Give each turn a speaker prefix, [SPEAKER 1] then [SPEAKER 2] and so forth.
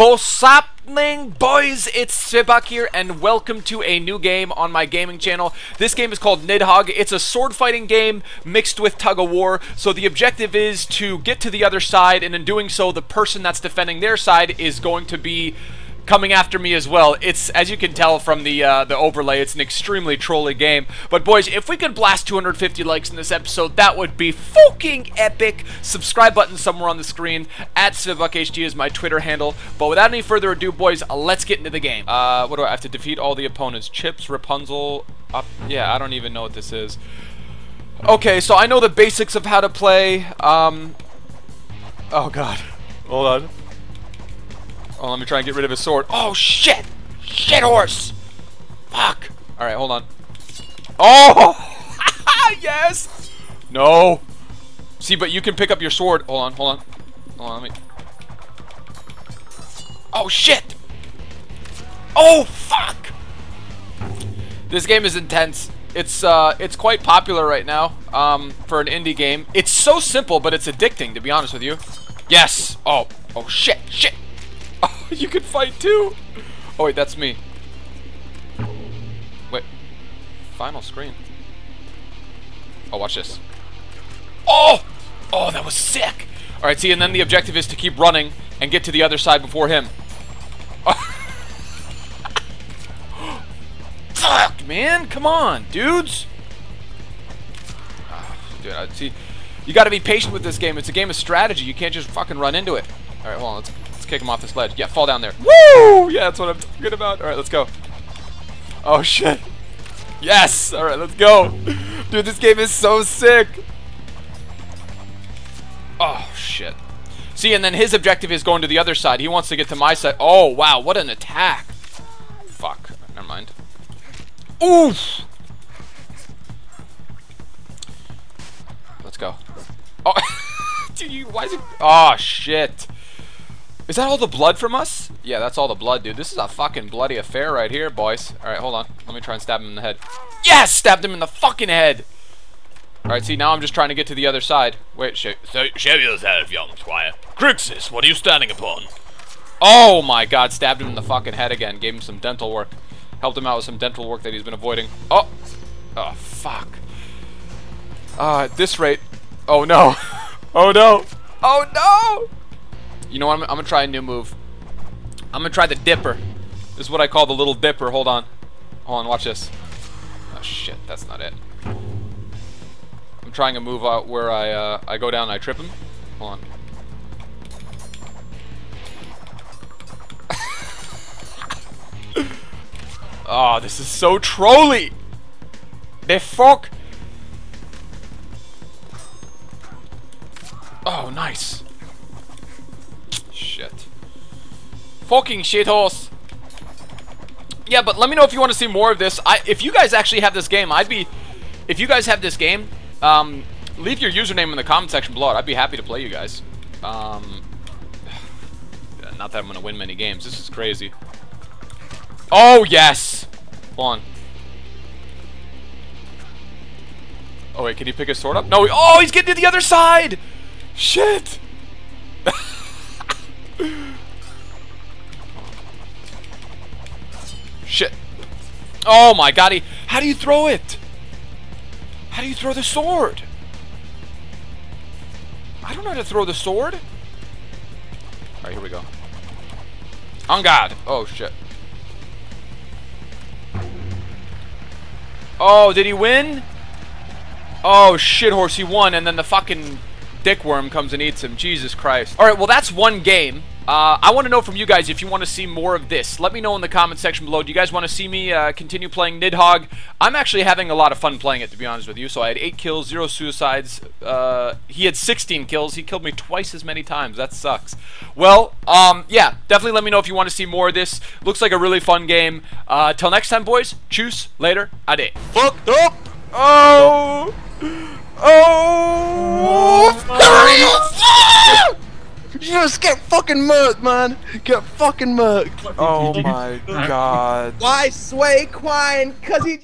[SPEAKER 1] Happening, boys? It's Zweback here, and welcome to a new game on my gaming channel. This game is called Nidhogg. It's a sword fighting game mixed with tug of war. So the objective is to get to the other side, and in doing so, the person that's defending their side is going to be coming after me as well. It's, as you can tell from the uh, the overlay, it's an extremely trolly game. But boys, if we could blast 250 likes in this episode, that would be fucking epic. Subscribe button somewhere on the screen. At ZwebackHD is my Twitter handle. But without any further ado, boys, let's get into the game. Uh, what do I have to defeat all the opponents? Chips, Rapunzel, up. Yeah, I don't even know what this is. Okay, so I know the basics of how to play. Um, oh god. Hold on. Oh, let me try and get rid of his sword. Oh, shit! Shit horse! Fuck! Alright, hold on. Oh! yes! No! See, but you can pick up your sword. Hold on, hold on. Hold on, let me... Oh, shit! Oh, fuck! This game is intense. It's, uh, it's quite popular right now, um, for an indie game. It's so simple, but it's addicting, to be honest with you. Yes! Oh, oh, shit, shit! you can fight too! Oh wait, that's me. Wait. Final screen. Oh, watch this. Oh! Oh, that was sick! Alright, see, and then the objective is to keep running and get to the other side before him. Fuck, man! Come on, dudes! Oh, dude, I see. You gotta be patient with this game. It's a game of strategy. You can't just fucking run into it. Alright, hold on. Let's kick him off this ledge. Yeah, fall down there. Woo! Yeah, that's what I'm talking about. Alright, let's go. Oh, shit. Yes! Alright, let's go. Dude, this game is so sick. Oh, shit. See, and then his objective is going to the other side. He wants to get to my side. Oh, wow. What an attack. Fuck. Never mind. Oof! Let's go. Oh, dude, you, why is it? Oh, shit. Is that all the blood from us? Yeah, that's all the blood, dude. This is a fucking bloody affair right here, boys. Alright, hold on. Let me try and stab him in the head. Yes! Stabbed him in the fucking head! Alright, see, now I'm just trying to get to the other side. Wait, sh
[SPEAKER 2] so, show yourself, young squire. Crixus, what are you standing upon?
[SPEAKER 1] Oh my god, stabbed him in the fucking head again. Gave him some dental work. Helped him out with some dental work that he's been avoiding. Oh! Oh, fuck. Uh, at this rate... Oh no! oh no! Oh no! You know what? I'm, I'm going to try a new move. I'm going to try the dipper. This is what I call the little dipper. Hold on. Hold on, watch this. Oh, shit. That's not it. I'm trying a move out where I, uh, I go down and I trip him. Hold on. oh, this is so trolly. The fuck? Oh, nice. Shit. Fucking shithorse. Yeah, but let me know if you want to see more of this. I, if you guys actually have this game, I'd be... If you guys have this game, um, leave your username in the comment section below. I'd be happy to play you guys. Um, not that I'm going to win many games. This is crazy. Oh, yes! Hold on. Oh, wait, can he pick his sword up? No, oh, he's getting to the other side! Shit! Shit. Oh my god, he, how do you throw it? How do you throw the sword? I don't know how to throw the sword. Alright, here we go. On God. Oh, shit. Oh, did he win? Oh, shit horse, he won, and then the fucking dickworm comes and eats him. Jesus Christ. Alright, well, that's one game. Uh, I want to know from you guys if you want to see more of this. Let me know in the comment section below. Do you guys want to see me uh, continue playing Nidhogg? I'm actually having a lot of fun playing it, to be honest with you. So I had 8 kills, 0 suicides. Uh, he had 16 kills. He killed me twice as many times. That sucks. Well, um, yeah, definitely let me know if you want to see more of this. Looks like a really fun game. Uh, till next time, boys. Choose. Later. Ade.
[SPEAKER 2] Fucked up!
[SPEAKER 1] Oh! Oh!
[SPEAKER 3] Just get fucking murked, man. Get fucking murked.
[SPEAKER 4] Oh my god.
[SPEAKER 3] Why sway Quine? Cause he